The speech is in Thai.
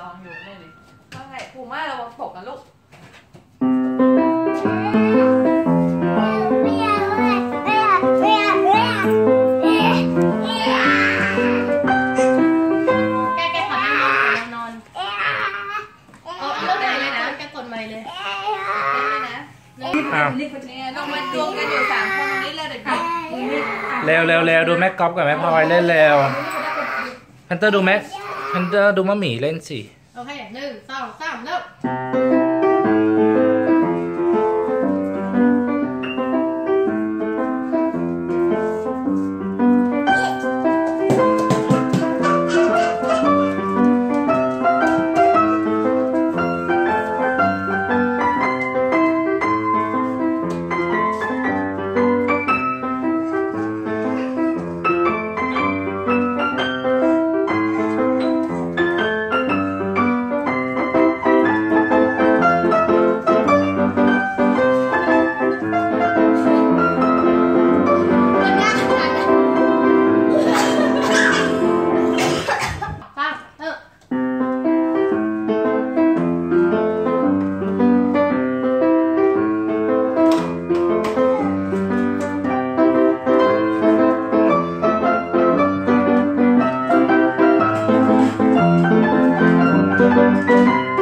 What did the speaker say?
ลองอยู่ได้เลยว่าไงภูมิมาเราตกกันลูกแกแกขอนั่งก่อนอนเอาเรื่องไหนเลยนะแกกดไมค์เลยอ้าวเนี่ยเรามารวมกันอยู่สามคนนี้เลยเด็กเร็วเร็วเร็วดูแม็กก๊อฟกับแม็กพลอยเล่นเร็วพันเตอร์ดูแม็ันเตอร์ดูมะหมี่เล่นสิ โอเคหนึ่งสองสามเริ่ม Música